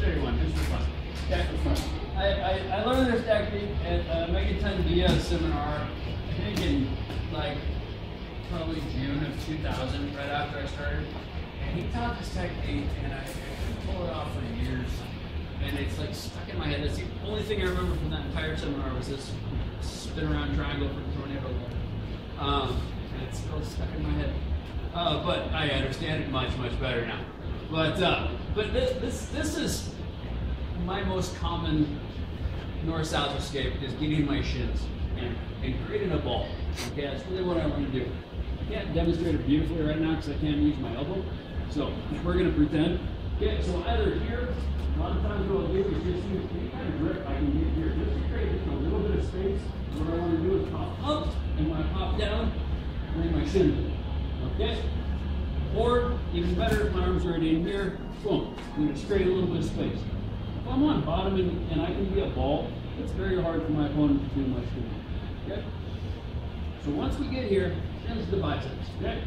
Show you one just for fun. Okay. I, I, I learned this technique at uh, Megaton Dias seminar, I think in like probably June of 2000, right after I started. And he taught this technique, and I, I couldn't pull it off for years. And it's like stuck in my head. That's the only thing I remember from that entire seminar was this spin around triangle for the tornado. Um, and it's still stuck in my head. Uh, but I understand it much, much better now. But uh, but this, this this is my most common north-south escape is getting my shins and, and creating a ball. Okay, that's really what I want to do. I can't demonstrate it beautifully right now because I can't use my elbow. So we're gonna pretend. Okay, so either here, a lot of times what I'll do is just use any kind of grip I can get here just to create just a little bit of space. What I want to do is pop up, and when I pop down, bring my shin in. Okay? Or even better, if my arms are already in here, boom, I'm gonna create a little bit of space. If I'm on bottom and, and I can be a ball, it's very hard for my opponent to do much to me. Okay? So once we get here, shins to biceps. Okay?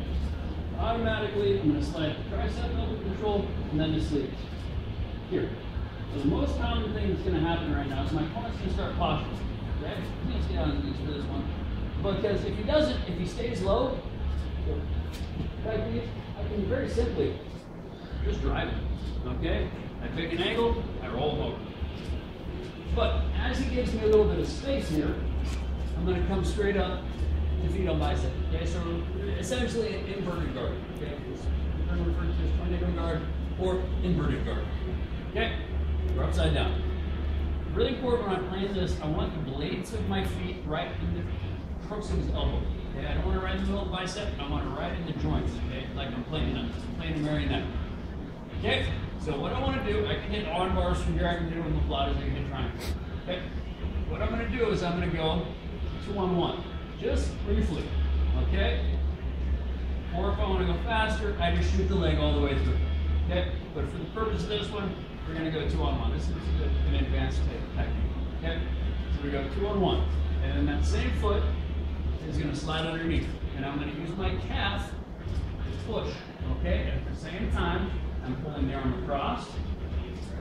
Automatically, I'm gonna slide the tricep elbow control and then the sleeves. Here. So the most common thing that's gonna happen right now is my opponent's gonna start posturing. Okay? Please get on these for this one. Because if he doesn't, if he stays low, I can very simply just drive it. Okay? I pick an angle, I roll over. But as he gives me a little bit of space here, I'm going to come straight up to feet on bicep. Okay, so essentially an inverted guard. Okay, I'm referred to as tornado guard or inverted guard. Okay, we're upside down. Really important when I'm playing this, I want the blades of my feet right in the his elbow. Okay, I don't want to ride the middle bicep, I want to ride in the joints, okay, like I'm playing a, playing a marionette. Okay, so what I want to do, I can hit arm bars from here, I can hit it with the Pilates, I can hit triangles. Okay, what I'm going to do is I'm going to go two on one, just briefly, okay? Or if I want to go faster, I just shoot the leg all the way through, okay? But for the purpose of this one, we're going to go two on one. This is an advanced technique, okay? So we go two on one, and then that same foot is going to slide underneath, and I'm going to use my calf to push, okay? At the same time, I'm pulling the arm across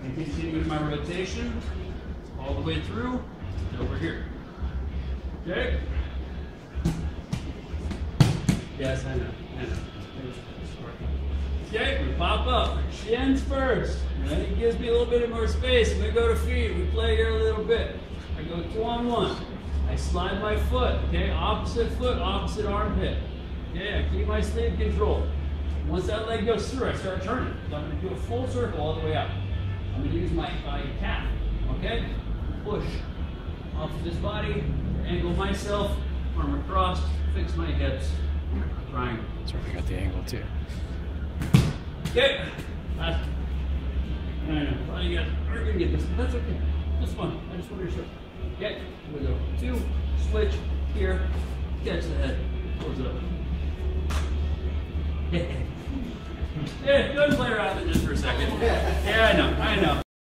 and continuing my rotation all the way through and over here. Okay? Yes, I know, I know. Okay, we pop up, shins first. Then it gives me a little bit more space. We go to feet. We play here a little bit. I go two on one. I slide my foot. Okay, opposite foot, opposite armpit. Okay, I keep my sleeve control. Once that leg goes through, I start turning. So I'm going to do a full circle all the way up. I'm going to use my, my calf. Okay, push off of this body, angle myself, arm across, fix my hips, triangle. That's where we got the angle too. Okay. Last. I know. You guys are gonna get this. That's okay. That's one, I just want to show. Okay. We go. Two. Switch. Here. Catch the head. Close it up. yeah, go and play around with it just for a second. Yeah, I know. I know.